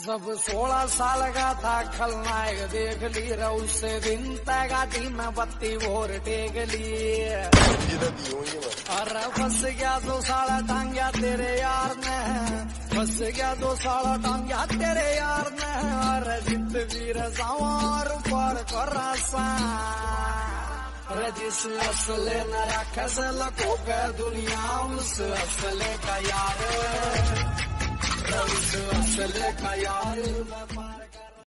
जब सोलह साल का था खलनायक देख ली रे उससे दिन गाड़ी में बत्ती भोर टेक ली। अरे फंस गया दो साला टांग्या तेरे यार ने, फंस गया दो साला टांग्या तेरे यार ने। अरे जित वीर सवार पर कर जिस असले न रख के दुनिया उस असले का यार उस असले का यार मैं पार कर